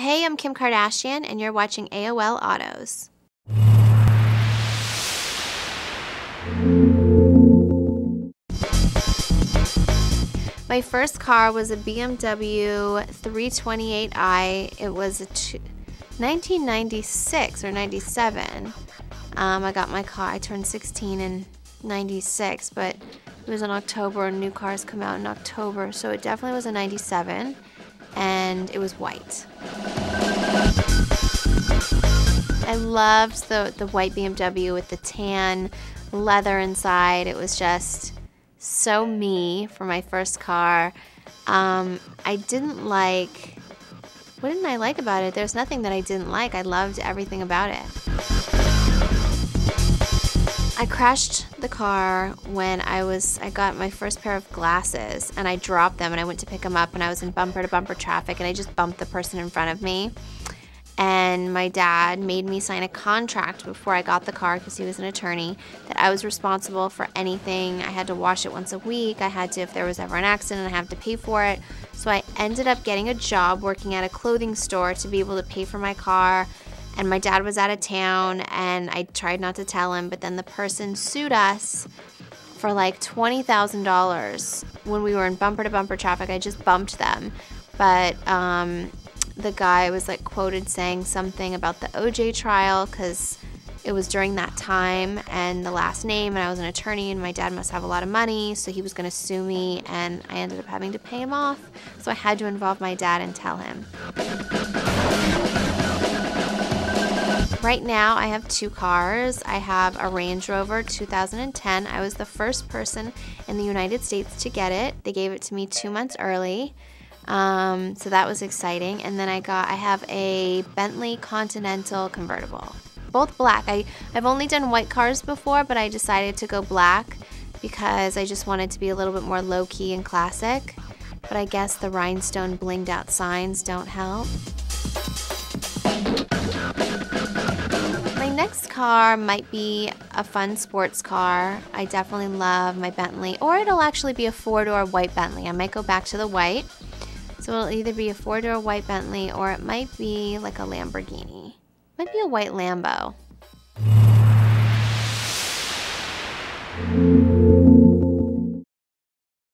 Hey, I'm Kim Kardashian, and you're watching AOL Autos. My first car was a BMW 328i. It was a 1996 or 97. Um, I got my car, I turned 16 in 96, but it was in October and new cars come out in October. So it definitely was a 97 and it was white. I loved the, the white BMW with the tan leather inside. It was just so me for my first car. Um, I didn't like. What didn't I like about it? There's nothing that I didn't like. I loved everything about it. I crashed the car when I was I got my first pair of glasses and I dropped them and I went to pick them up and I was in bumper to bumper traffic and I just bumped the person in front of me and my dad made me sign a contract before I got the car because he was an attorney that I was responsible for anything. I had to wash it once a week. I had to, if there was ever an accident, I have to pay for it. So I ended up getting a job working at a clothing store to be able to pay for my car. And my dad was out of town, and I tried not to tell him, but then the person sued us for like $20,000 when we were in bumper to bumper traffic. I just bumped them. But um, the guy was like quoted saying something about the OJ trial because it was during that time and the last name, and I was an attorney, and my dad must have a lot of money, so he was going to sue me, and I ended up having to pay him off. So I had to involve my dad and tell him. Right now, I have two cars. I have a Range Rover 2010. I was the first person in the United States to get it. They gave it to me two months early. Um, so that was exciting. And then I got, I have a Bentley Continental convertible, both black. I, I've only done white cars before, but I decided to go black because I just wanted to be a little bit more low key and classic. But I guess the rhinestone blinged out signs don't help. Next car might be a fun sports car. I definitely love my Bentley, or it'll actually be a four door white Bentley. I might go back to the white. So it'll either be a four door white Bentley or it might be like a Lamborghini. Might be a white Lambo.